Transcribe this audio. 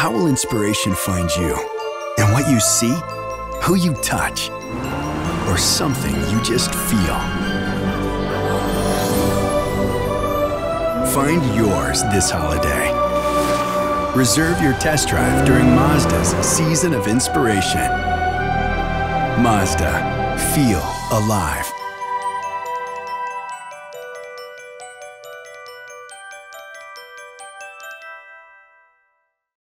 How will inspiration find you? And what you see, who you touch, or something you just feel? Find yours this holiday. Reserve your test drive during Mazda's Season of Inspiration. Mazda. Feel alive.